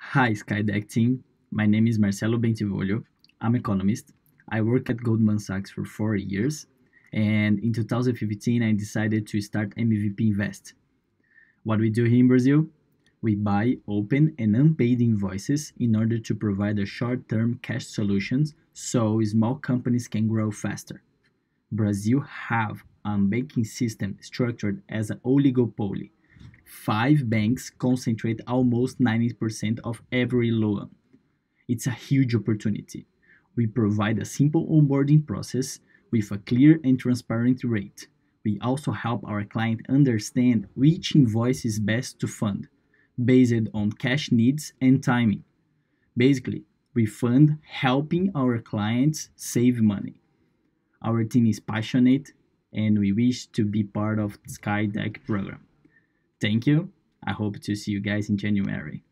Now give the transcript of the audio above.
Hi, Skydeck team. My name is Marcelo Bentivoglio. I'm economist. I worked at Goldman Sachs for four years, and in 2015, I decided to start MVP Invest. What we do here in Brazil? We buy open and unpaid invoices in order to provide a short-term cash solutions so small companies can grow faster. Brazil have a banking system structured as an oligopoly five banks concentrate almost 90% of every loan. It's a huge opportunity. We provide a simple onboarding process with a clear and transparent rate. We also help our client understand which invoice is best to fund, based on cash needs and timing. Basically, we fund helping our clients save money. Our team is passionate and we wish to be part of the Skydeck program. Thank you. I hope to see you guys in January.